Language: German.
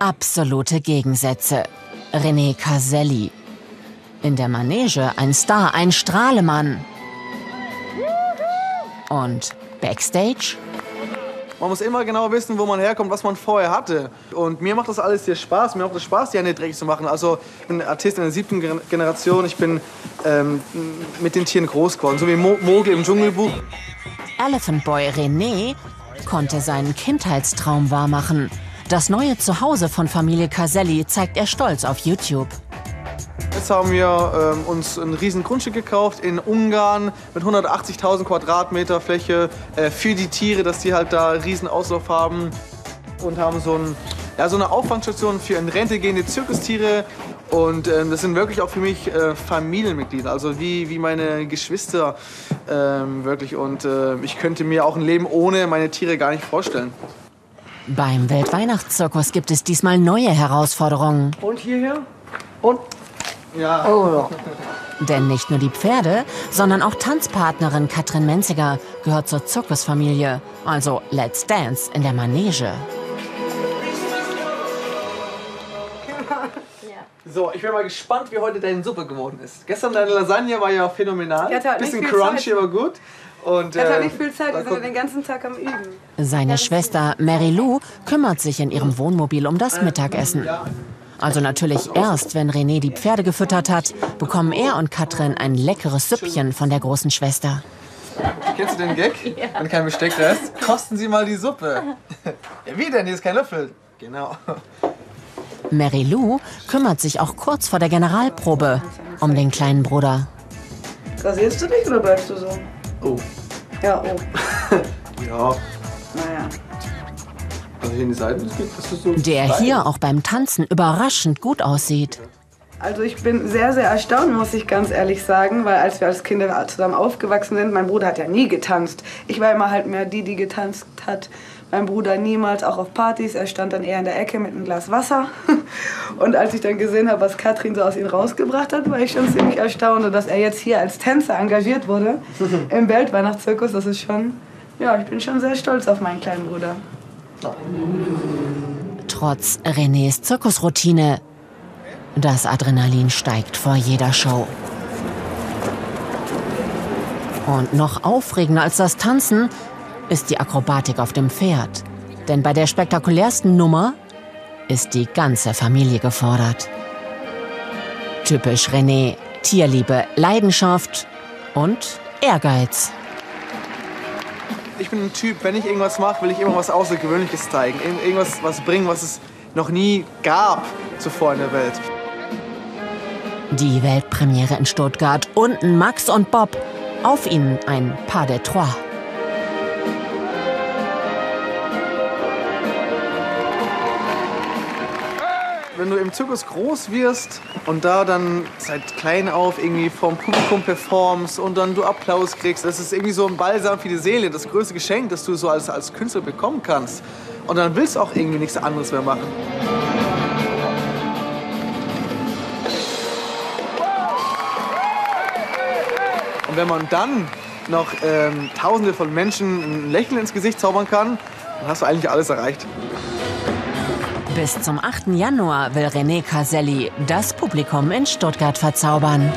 absolute Gegensätze. René Caselli. In der Manege ein Star, ein Strahlemann. Und Backstage? Man muss immer genau wissen, wo man herkommt, was man vorher hatte. Und mir macht das alles hier Spaß. Mir macht es Spaß, die Hände dreckig zu machen. Also ich bin Artist in der siebten Generation. Ich bin ähm, mit den Tieren groß geworden, so wie Mo Mogel im Dschungelbuch. Elephant Boy René konnte seinen Kindheitstraum wahrmachen. Das neue Zuhause von Familie Caselli zeigt er stolz auf YouTube. Jetzt haben wir ähm, uns ein riesen Grundstück gekauft in Ungarn mit 180.000 Quadratmeter Fläche äh, für die Tiere, dass die halt da riesen Auslauf haben und haben so, ein, ja, so eine Auffangstation für in Rente gehende Zirkustiere und ähm, das sind wirklich auch für mich äh, Familienmitglieder, also wie, wie meine Geschwister ähm, wirklich und äh, ich könnte mir auch ein Leben ohne meine Tiere gar nicht vorstellen. Beim Weltweihnachtszirkus gibt es diesmal neue Herausforderungen. Und hierher? Und? Ja. Oh. Denn nicht nur die Pferde, sondern auch Tanzpartnerin Katrin Menziger gehört zur Zirkusfamilie. Also Let's Dance in der Manege. So, ich bin mal gespannt, wie heute deine Suppe geworden ist. Gestern deine Lasagne war ja phänomenal. Ja, Bisschen crunchy, aber gut. Und, er hat halt nicht viel Zeit, wir sind den ganzen Tag am Üben. Seine Schwester Mary Lou kümmert sich in ihrem Wohnmobil um das Mittagessen. Also natürlich erst, wenn René die Pferde gefüttert hat, bekommen er und Katrin ein leckeres Süppchen von der großen Schwester. Kennst du den Gag? Ja. Wenn kein Besteck da ist, kosten Sie mal die Suppe. Ja, wie denn? Hier ist kein Löffel. Genau. Mary Lou kümmert sich auch kurz vor der Generalprobe um den kleinen Bruder. Rasierst du dich oder bleibst du so? Oh. Ja, oh. ja. Naja. Also hier in die Seiten, das geht, das ist so Der klein. hier auch beim Tanzen überraschend gut aussieht. Also ich bin sehr, sehr erstaunt, muss ich ganz ehrlich sagen, weil als wir als Kinder zusammen aufgewachsen sind, mein Bruder hat ja nie getanzt. Ich war immer halt mehr die, die getanzt hat. Mein Bruder niemals, auch auf Partys. Er stand dann eher in der Ecke mit einem Glas Wasser. Und als ich dann gesehen habe, was Katrin so aus ihm rausgebracht hat, war ich schon ziemlich erstaunt. Und dass er jetzt hier als Tänzer engagiert wurde im Weltweihnachtszirkus, das ist schon, ja, ich bin schon sehr stolz auf meinen kleinen Bruder. Trotz Renés Zirkusroutine, das Adrenalin steigt vor jeder Show. Und noch aufregender als das Tanzen ist die Akrobatik auf dem Pferd. Denn bei der spektakulärsten Nummer ist die ganze Familie gefordert. Typisch René, Tierliebe, Leidenschaft und Ehrgeiz. Ich bin ein Typ, wenn ich irgendwas mache, will ich immer was Außergewöhnliches zeigen. Irgendwas was bringen, was es noch nie gab zuvor in der Welt. Die Weltpremiere in Stuttgart. Unten Max und Bob. Auf ihnen ein Pas de Trois. Wenn du im Zirkus groß wirst und da dann seit klein auf irgendwie vom Publikum performst und dann du Applaus kriegst, das ist irgendwie so ein Balsam für die Seele, das größte Geschenk, das du so als, als Künstler bekommen kannst. Und dann willst du auch irgendwie nichts anderes mehr machen. Und wenn man dann noch ähm, Tausende von Menschen ein Lächeln ins Gesicht zaubern kann, dann hast du eigentlich alles erreicht. Bis zum 8. Januar will René Caselli das Publikum in Stuttgart verzaubern.